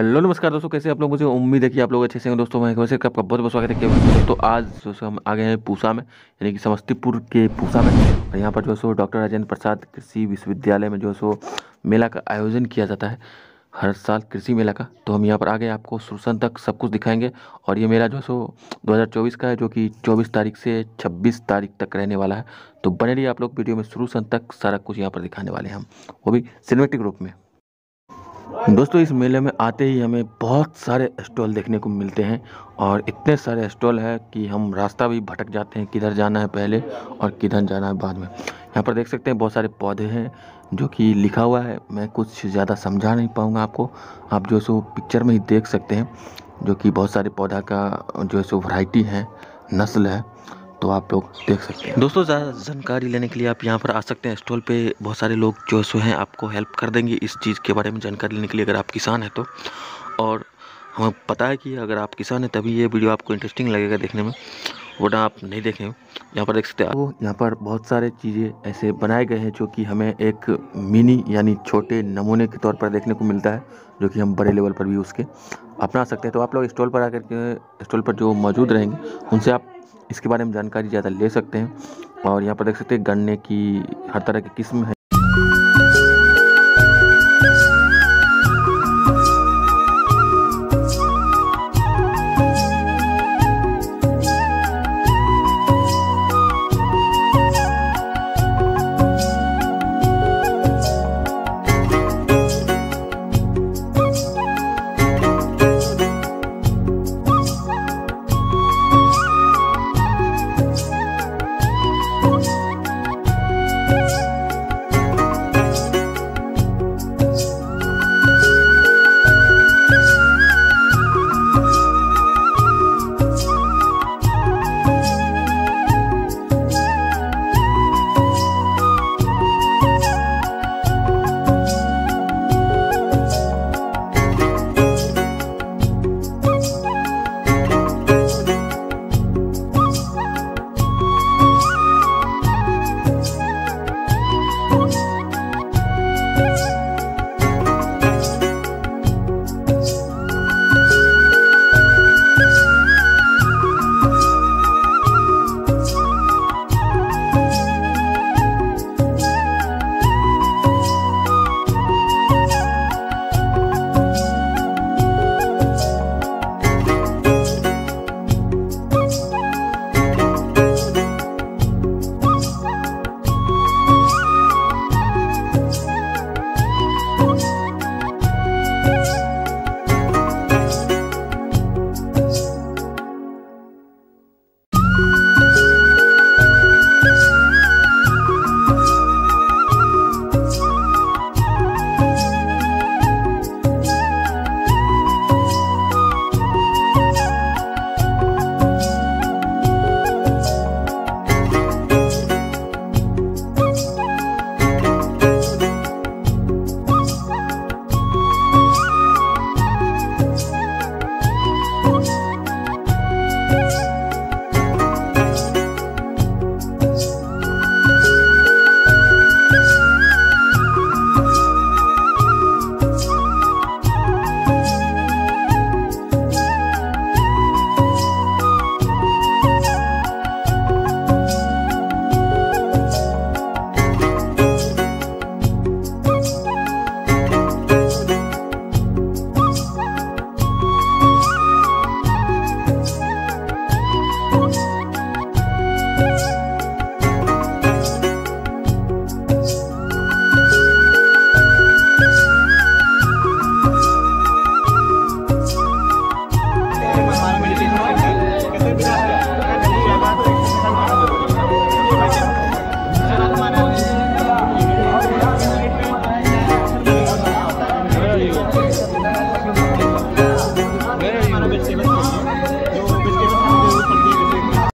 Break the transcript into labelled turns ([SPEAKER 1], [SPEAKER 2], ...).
[SPEAKER 1] Hello, नमस्कार दोस्तों, कैसे आप लोग? मुझे उम्मीद है कि आप लोग अच्छे से हैं दोस्तों, मैं वैसे आपका बहुत बहुत स्वागत है कि तो आज जो हम आ गए हैं पूसा में, यानी कि समस्तीपुर के पूसा में। और यहाँ पर जो सो, डॉक्टर राजेंद्र प्रसाद कृषि विश्वविद्यालय में जो सो, मेला का आयोजन किया जाता है हर साल कृषि मेला का। तो हम यहाँ पर आ गए आपको शुरू तक सब कुछ दिखाएँगे। और ये मेला जो सो 2024 का है, जो कि 24 तारीख से 26 तारीख तक रहने वाला है। तो बने रहिए आप लोग वीडियो में शुरू तक सारा कुछ यहाँ पर दिखाने वाले हैं हम, वो भी सिनेमेटिक रूप में। दोस्तों, इस मेले में आते ही हमें बहुत सारे स्टॉल देखने को मिलते हैं और इतने सारे स्टॉल है कि हम रास्ता भी भटक जाते हैं किधर जाना है पहले और किधर जाना है बाद में। यहाँ पर देख सकते हैं बहुत सारे पौधे हैं जो कि लिखा हुआ है। मैं कुछ ज़्यादा समझा नहीं पाऊँगा आपको। आप जो सो पिक्चर में ही देख सकते हैं जो कि बहुत सारे पौधा का जो है सो वैरायटी है, नस्ल है। तो आप लोग देख सकते हैं। दोस्तों ज़्यादा जानकारी लेने के लिए आप यहाँ पर आ सकते हैं। स्टॉल पे बहुत सारे लोग जो सो हैं, आपको हेल्प कर देंगे इस चीज़ के बारे में जानकारी लेने के लिए, अगर आप किसान हैं तो। और हमें पता है कि अगर आप किसान हैं, तभी ये वीडियो आपको इंटरेस्टिंग लगेगा देखने में, वरना आप नहीं देखें। यहाँ पर देख सकते हैं वो यहाँ पर बहुत सारे चीज़ें ऐसे बनाए गए हैं जो कि हमें एक मिनी यानी छोटे नमूने के तौर पर देखने को मिलता है, जो कि हम बड़े लेवल पर भी उसके अपना सकते हैं। तो आप लोग स्टॉल पर आकर के, स्टॉल पर जो मौजूद रहेंगे, उनसे आप इसके बारे में जानकारी ज़्यादा ले सकते हैं। और यहाँ पर देख सकते हैं, गन्ने की हर तरह की किस्म है।